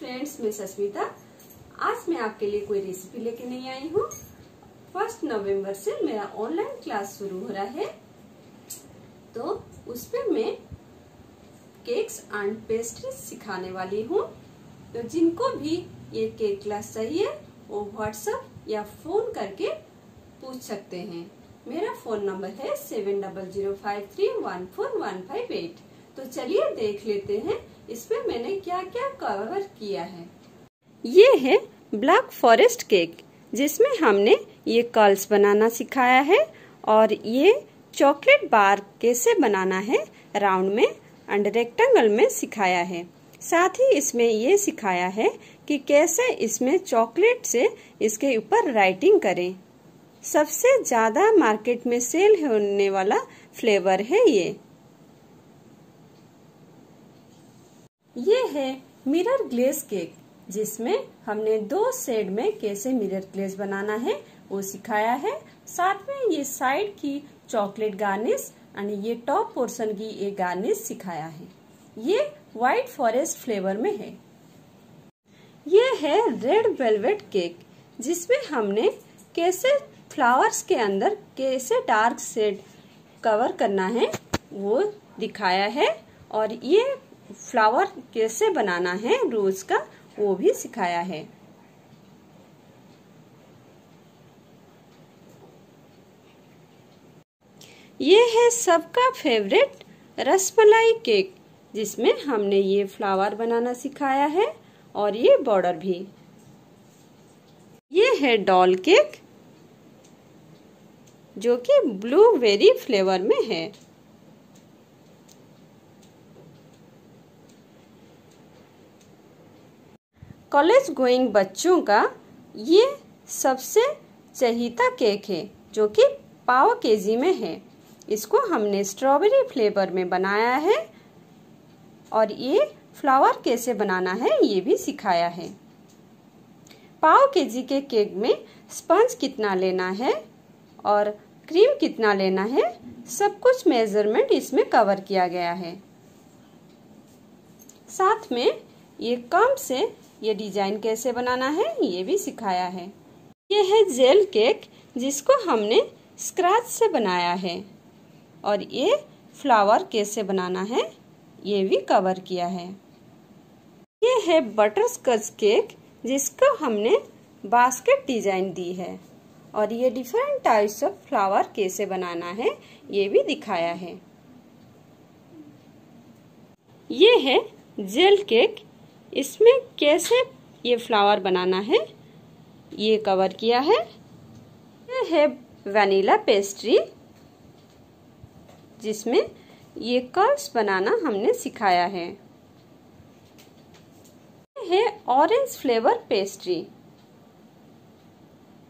Friends मैं सस्मिता। आज मैं आपके लिए कोई रेसिपी लेके नहीं आई हूँ। फ़र्स्ट नवंबर से मेरा ऑनलाइन क्लास शुरू हो रहा है। तो उसमें मैं केक्स एंड पेस्ट्री सिखाने वाली हूँ। तो जिनको भी ये केक क्लास चाहिए, वो व्हाट्सएप या फ़ोन करके पूछ सकते हैं। मेरा फ़ोन नंबर है seven double zero five three one four one five eight तो चलिए देख लेते हैं इसमें मैंने क्या क्या कवर किया है। ये है ब्लैक फॉरेस्ट केक, जिसमें हमने ये कर्ल्स बनाना सिखाया है और ये चॉकलेट बार कैसे बनाना है राउंड में एंड रेक्टेंगल में सिखाया है। साथ ही इसमें ये सिखाया है कि कैसे इसमें चॉकलेट से इसके ऊपर राइटिंग करें। सबसे ज़्यादा मार्केट में सेल होने वाला फ्लेवर है ये। ये है मिरर ग्लेस केक, जिसमें हमने दो सेड में कैसे मिरर ग्लेस बनाना है, वो सिखाया है। साथ में ये साइड की चॉकलेट गार्निश एंड ये टॉप पोर्शन की ये गार्निश सिखाया है। ये व्हाइट फॉरेस्ट फ्लेवर में है। ये है रेड वेलवेट केक, जिसमें हमने कैसे फ्लावर्स के अंदर कैसे डार्क शेड कवर करना है, वो दिखाया है। और ये फ्लावर कैसे बनाना है, रोज का, वो भी सिखाया है। ये है सबका फेवरेट रसमलाई केक, जिसमें हमने ये फ्लावर बनाना सिखाया है और ये बॉर्डर भी। ये है डॉल केक, जो कि ब्लूबेरी फ्लेवर में है। कॉलेज गोइंग बच्चों का ये सबसे चहीता केक है, जो कि पाव केजी में है। इसको हमने स्ट्रॉबेरी फ्लेवर में बनाया है और ये फ्लावर कैसे बनाना है, ये भी सिखाया है। पाव केजी के केक में स्पंज कितना लेना है और क्रीम कितना लेना है, सब कुछ मेज़रमेंट इसमें कवर किया गया है। साथ में ये कम से ये डिज़ाइन कैसे बनाना है, ये भी सिखाया है। ये है जेल केक, जिसको हमने स्क्रैच से बनाया है। और ये फ्लावर कैसे बनाना है, ये भी कवर किया है। ये है बटर स्कॉच केक, जिसको हमने बास्केट डिज़ाइन दी है। और ये डिफरेंट टाइप्स ऑफ़ फ्लावर कैसे बनाना है, ये भी दिखाया है। ये है जेल केक इसमें कैसे ये फ्लावर बनाना है? ये कवर किया है। ये है वनीला पेस्ट्री, जिसमें ये कर्ल्स बनाना हमने सिखाया है। है ऑरेंज फ्लेवर पेस्ट्री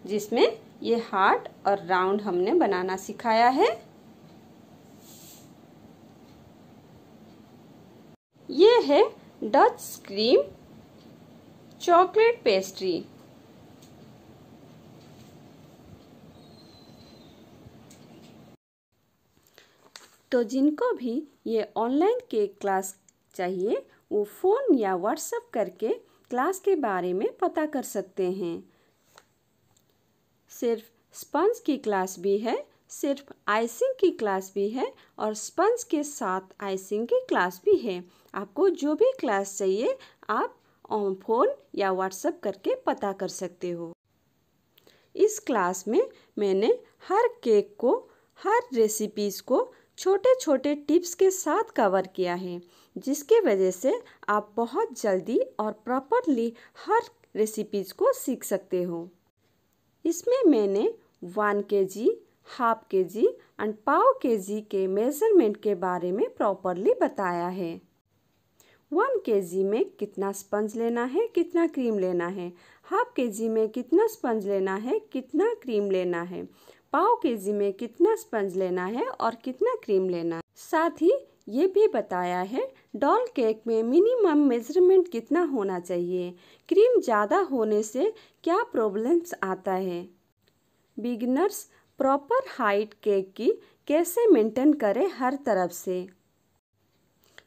जिसमें ये हार्ट और राउंड हमने बनाना सिखाया है। ये है डच क्रीम चॉकलेट पेस्ट्री। तो जिनको भी ये ऑनलाइन केक क्लास चाहिए, वो फ़ोन या व्हाट्सएप करके क्लास के बारे में पता कर सकते हैं। सिर्फ़ स्पंज की क्लास भी है सिर्फ़ आइसिंग की क्लास भी है और स्पंज के साथ आइसिंग की क्लास भी है। आपको जो भी क्लास चाहिए, आप फ़ोन या व्हाट्सएप करके पता कर सकते हो। इस क्लास में मैंने हर केक को, हर रेसिपीज़ को छोटे छोटे टिप्स के साथ कवर किया है, जिसके वजह से आप बहुत जल्दी और प्रॉपरली हर रेसिपीज़ को सीख सकते हो। इसमें मैंने वन के जी हाफ़ के जी एंड पाव के जी के मेज़रमेंट के बारे में प्रॉपरली बताया है। वन के जी में कितना स्पंज लेना है, कितना क्रीम लेना है? हाफ़ के जी में कितना स्पंज लेना है, कितना क्रीम लेना है? पाव के जी में कितना स्पंज लेना है और कितना क्रीम लेना है? साथ ही ये भी बताया है, डॉल केक में मिनिमम मेज़रमेंट कितना होना चाहिए? क्रीम ज़्यादा होने से क्या प्रॉब्लम्स आता है? बिगनर्स प्रॉपर हाइट केक की कैसे मेंटेन करें हर तरफ़ से?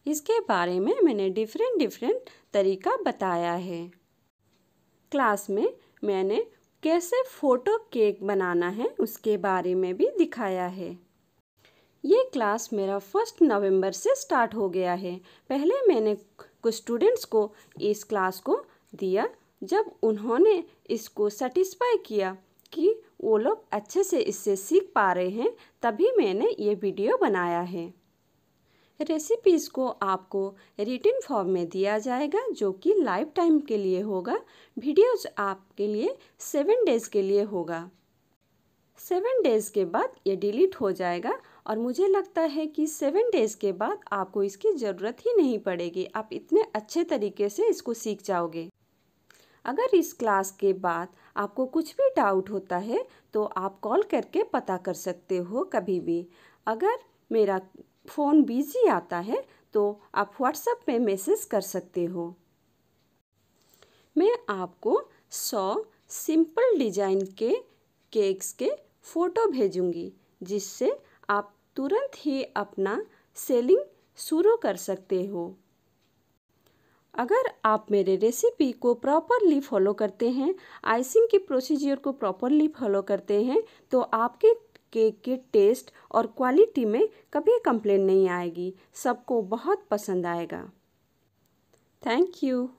इसके बारे में मैंने डिफरेंट डिफरेंट तरीका बताया है। क्लास में मैंने कैसे फ़ोटो केक बनाना है उसके बारे में भी दिखाया है। ये क्लास मेरा फ़र्स्ट नवंबर से स्टार्ट हो गया है। पहले मैंने कुछ स्टूडेंट्स को इस क्लास को दिया जब उन्होंने इसको सेटिस्फाई किया कि वो लोग अच्छे से इससे सीख पा रहे हैं, तभी मैंने ये वीडियो बनाया है। रेसिपीज़ को आपको रिटर्न फॉर्म में दिया जाएगा, जो कि लाइफ टाइम के लिए होगा। वीडियोज़ आपके लिए सेवन डेज़ के लिए होगा। सेवन डेज़ के बाद ये डिलीट हो जाएगा और मुझे लगता है कि सेवन डेज़ के बाद आपको इसकी ज़रूरत ही नहीं पड़ेगी। आप इतने अच्छे तरीके से इसको सीख जाओगे। अगर इस क्लास के बाद आपको कुछ भी डाउट होता है तो आप कॉल करके पता कर सकते हो कभी भी। अगर मेरा फ़ोन बिज़ी आता है तो आप व्हाट्सएप पे मैसेज कर सकते हो। मैं आपको सौ सिंपल डिज़ाइन के केक्स के फ़ोटो भेजूँगी, जिससे आप तुरंत ही अपना सेलिंग शुरू कर सकते हो। अगर आप मेरे रेसिपी को प्रॉपरली फॉलो करते हैं आइसिंग की प्रोसीजर को प्रॉपरली फॉलो करते हैं तो आपके केक के टेस्ट और क्वालिटी में कभी कंप्लेन नहीं आएगी। सबको बहुत पसंद आएगा। Thank you